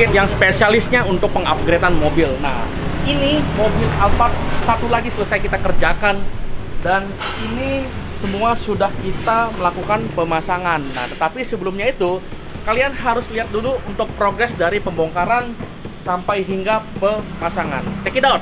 Kit yang spesialisnya untuk pengupgradean mobil. Nah, ini mobil Alphard satu lagi selesai kita kerjakan dan ini semua sudah kita melakukan pemasangan. Nah, tetapi sebelumnya itu kalian harus lihat dulu untuk progres dari pembongkaran sampai hingga pemasangan. Check it out.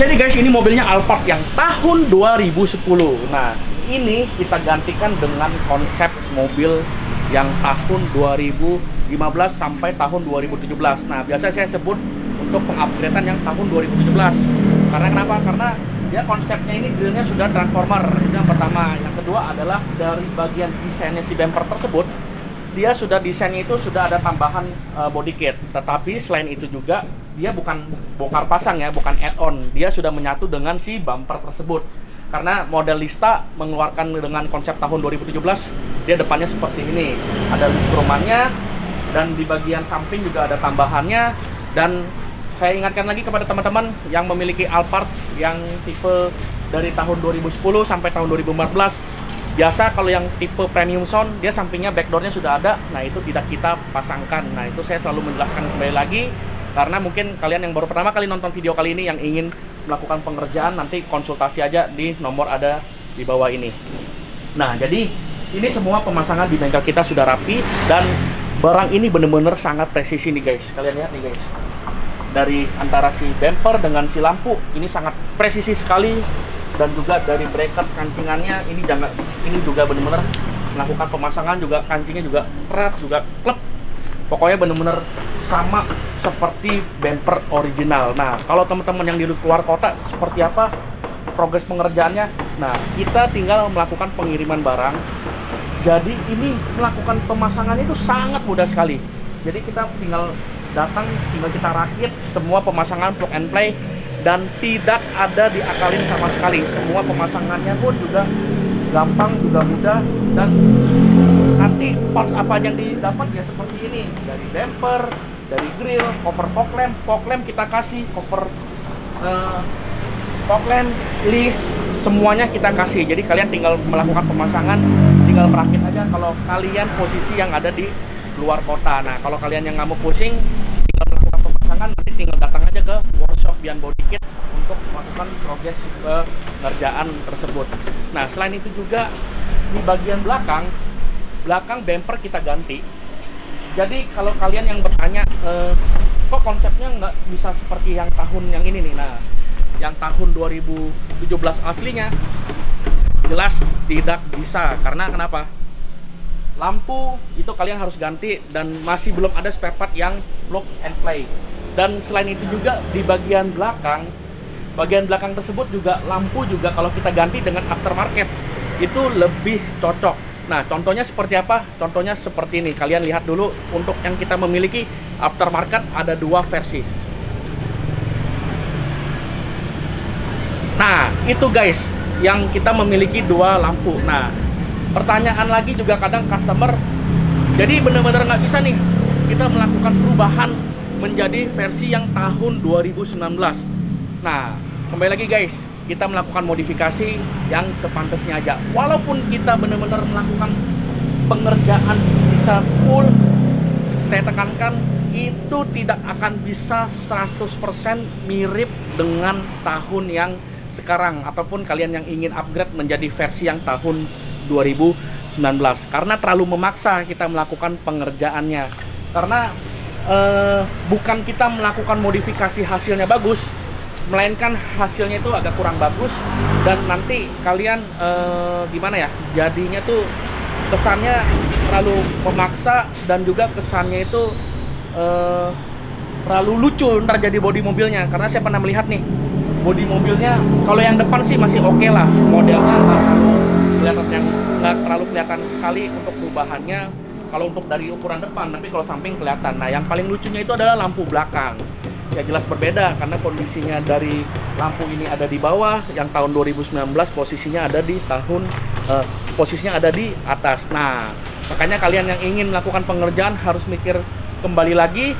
Jadi guys, ini mobilnya Alphard yang tahun 2010. Nah, ini kita gantikan dengan konsep mobil yang tahun 2015 sampai tahun 2017. Nah, biasa saya sebut untuk pengupgradean yang tahun 2017. Karena kenapa? Karena dia konsepnya ini grillnya sudah transformer. Itu yang pertama. Yang kedua adalah dari bagian desainnya si bumper tersebut, dia sudah desainnya itu sudah ada tambahan uh, body kit. Tetapi selain itu juga dia bukan bongkar pasang ya, bukan add-on. Dia sudah menyatu dengan si bumper tersebut. Karena model Lista mengeluarkan dengan konsep tahun 2017, dia depannya seperti ini. Ada list dan di bagian samping juga ada tambahannya dan saya ingatkan lagi kepada teman-teman yang memiliki Alphard yang tipe dari tahun 2010 sampai tahun 2014 biasa kalau yang tipe premium sound dia sampingnya backdoornya sudah ada nah itu tidak kita pasangkan nah itu saya selalu menjelaskan kembali lagi karena mungkin kalian yang baru pertama kali nonton video kali ini yang ingin melakukan pengerjaan nanti konsultasi aja di nomor ada di bawah ini. Nah jadi ini semua pemasangan di bengkel kita sudah rapi dan barang ini bener-bener sangat presisi nih guys. Kalian lihat nih guys. Dari antara si bumper dengan si lampu ini sangat presisi sekali dan juga dari bracket kancingannya ini jangan ini juga benar-benar melakukan pemasangan juga kancingnya juga erat juga klep pokoknya benar-benar sama seperti bumper original. Nah kalau teman-teman yang di luar kota seperti apa progres pengerjaannya? Nah kita tinggal melakukan pengiriman barang. Jadi ini melakukan pemasangan itu sangat mudah sekali. Jadi kita tinggal datang tinggal kita rakit semua pemasangan plug and play dan tidak ada diakalin sama sekali. Semua pemasangannya pun juga gampang juga mudah dan nanti parts apa yang didapat ya seperti ini. Dari bumper dari grill cover fog lamp. Fog lamp kita kasih cover uh, fog lamp list semuanya kita kasih. Jadi kalian tinggal melakukan pemasangan tinggal merakit aja kalau kalian posisi yang ada di luar kota. Nah kalau kalian yang nggak mau pusing tinggal melakukan pemasangan nanti tinggal datang aja ke workshop Bian Body Kit untuk melakukan progres pengerjaan tersebut. Nah selain itu juga di bagian belakang belakang bumper kita ganti. Jadi kalau kalian yang bertanya eh, kok konsepnya nggak bisa seperti yang tahun yang ini nih? Nah yang tahun 2017 aslinya jelas tidak bisa. Karena kenapa? Lampu itu kalian harus ganti dan masih belum ada spare part yang plug and play. Dan selain itu juga di bagian belakang bagian belakang tersebut juga lampu juga kalau kita ganti dengan aftermarket itu lebih cocok Nah, contohnya seperti apa? Contohnya seperti ini. Kalian lihat dulu untuk yang kita memiliki aftermarket ada dua versi. Nah, itu guys. yang kita memiliki dua lampu. Nah, pertanyaan lagi juga kadang customer, jadi benar-benar nggak bisa nih kita melakukan perubahan menjadi versi yang tahun 2019. Nah, kembali lagi guys, kita melakukan modifikasi yang sepantasnya aja. Walaupun kita benar-benar melakukan pengerjaan bisa full, saya tekankan itu tidak akan bisa 100% mirip dengan tahun yang sekarang ataupun kalian yang ingin upgrade menjadi versi yang tahun 2019 karena terlalu memaksa kita melakukan pengerjaannya karena eh, bukan kita melakukan modifikasi hasilnya bagus melainkan hasilnya itu agak kurang bagus. Dan nanti kalian eh, gimana ya jadinya tuh kesannya terlalu memaksa dan juga kesannya itu eh, terlalu lucu ntar jadi body mobilnya. Karena saya pernah melihat nih body mobilnya kalau yang depan sih masih oke okay lah modelnya nggak terlalu kelihatan yang nggak terlalu kelihatan sekali untuk perubahannya. Kalau untuk dari ukuran depan tapi kalau samping kelihatan. Nah yang paling lucunya itu adalah lampu belakang ya jelas berbeda karena kondisinya dari lampu ini ada di bawah yang tahun 2019 posisinya ada di tahun uh, posisinya ada di atas. Nah makanya kalian yang ingin melakukan pengerjaan harus mikir kembali lagi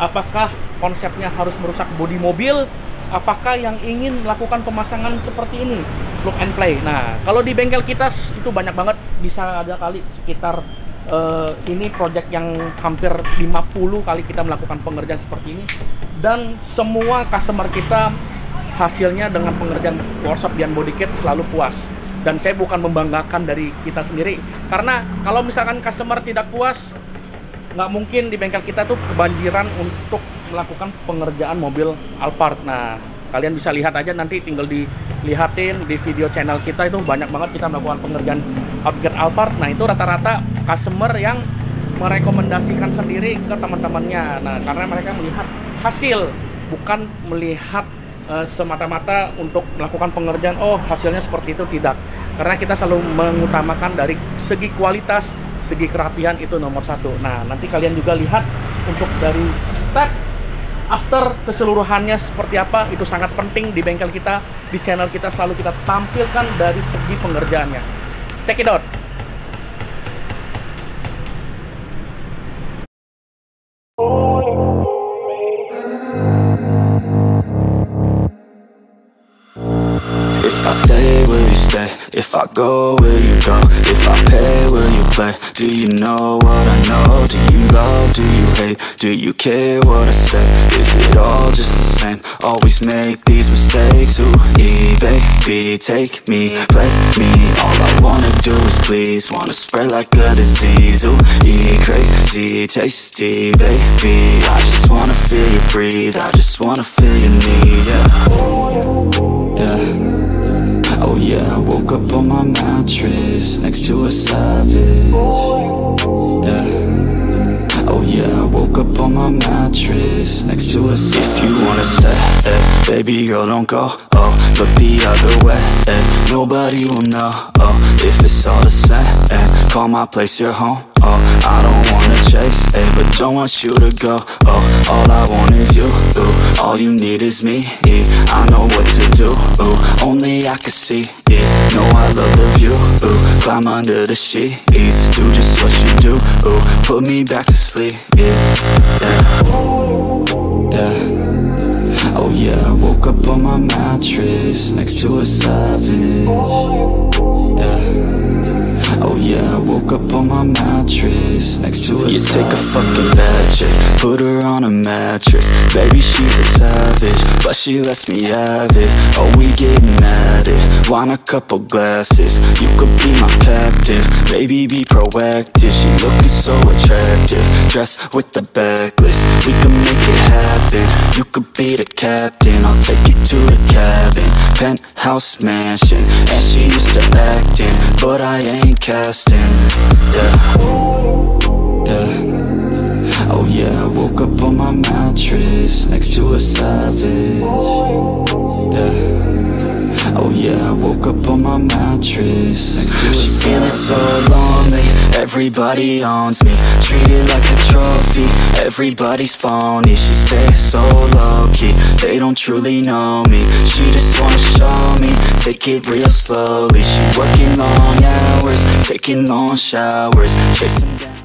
apakah konsepnya harus merusak bodi mobil? Apakah yang ingin melakukan pemasangan seperti ini? Look and play. Nah kalau di bengkel kita itu banyak banget bisa ada kali sekitar uh, ini project yang hampir 50 kali kita melakukan pengerjaan seperti ini. Dan semua customer kita hasilnya dengan pengerjaan workshop dan body kit selalu puas. Dan saya bukan membanggakan dari kita sendiri. Karena kalau misalkan customer tidak puas nggak mungkin di bengkel kita tuh kebanjiran untuk melakukan pengerjaan mobil Alphard. Nah, kalian bisa lihat aja nanti tinggal dilihatin di video channel kita itu banyak banget kita melakukan pengerjaan upgrade Alphard. Nah, itu rata-rata customer yang merekomendasikan sendiri ke teman-temannya. Nah, karena mereka melihat hasil bukan melihat uh, semata-mata untuk melakukan pengerjaan oh hasilnya seperti itu tidak. Karena kita selalu mengutamakan dari segi kualitas, segi kerapihan itu nomor satu. Nah, nanti kalian juga lihat untuk dari step after keseluruhannya seperti apa itu sangat penting di bengkel kita di channel kita selalu kita tampilkan dari segi pengerjaannya. Check it out If I stay, will you stay? If I go, will you go? If I pay, will you play? Do you know what I know? Do you love, do you hate? Do you care what I say? Is it all just the same? Always make these mistakes Ooh, E, baby, take me, play me All I wanna do is please Wanna spread like a disease Ooh, crazy, tasty, baby I just wanna feel you breathe I just wanna feel your needs, yeah Yeah Oh yeah, I woke up on my mattress Next to a savage. Yeah. Oh yeah, I woke up on my mattress Next to a savage. If you wanna stay, eh, baby girl don't go. Oh, look the other way, eh, nobody will know. Oh, if it's all the same, eh, call my place your home Oh, I don't wanna chase, eh, but don't want you to go. Oh, all I want is you, ooh, all you need is me. Eh, I know what to do, ooh, only I can see. Yeah, know I love the view, ooh, climb under the sheets Do just what you do, ooh, put me back to sleep. Yeah, yeah, yeah. Oh yeah, I woke up on my mattress Next to a savage. Yeah Oh yeah, I woke up on my mattress Next to a You take a fucking bad chick Put her on a mattress. Baby, she's a savage But she lets me have it. Oh, we getting at it. Want a couple glasses? You could be my captive. Baby, be proactive. She looking so attractive. Dressed with the backless. We can make it happen You could be the captain. I'll take you to the cabin. Penthouse mansion. And she used to acting But I ain't casting. Yeah. Yeah. Oh yeah, I woke up on my mattress Next to a savage. Yeah Oh yeah, I woke up on my mattress. Next to a She's feeling so lonely. Everybody owns me. Treated like a trophy. Everybody's phony, she stays so low-key. They don't truly know me. She just wanna show me. Take it real slowly. She working long hours. Taking long showers. Chasing down